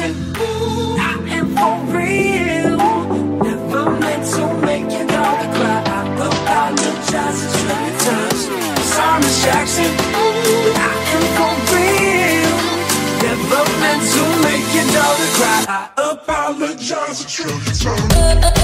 I am for real. Never meant to make your daughter cry. I apologize a trillion times. Sorry, Jackson. I am for real. Never meant to make your daughter cry. I apologize a trillion times.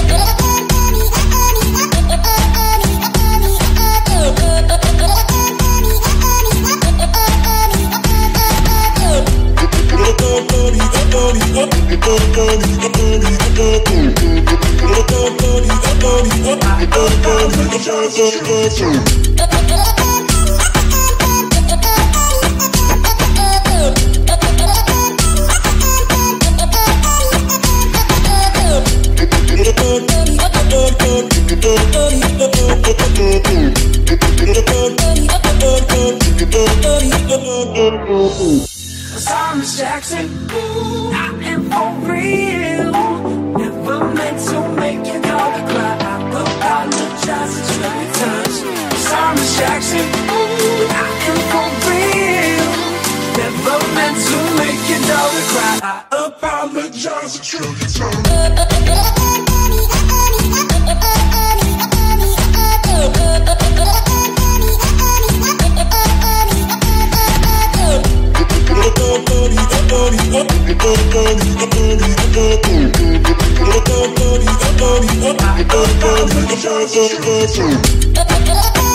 Oh, Miss Jackson. I am for real. Never meant to make your daughter cry. I apologize a trillion times. Miss Jackson. I am for real. Never meant to make your daughter cry. I apologize a trillion times. Thank you.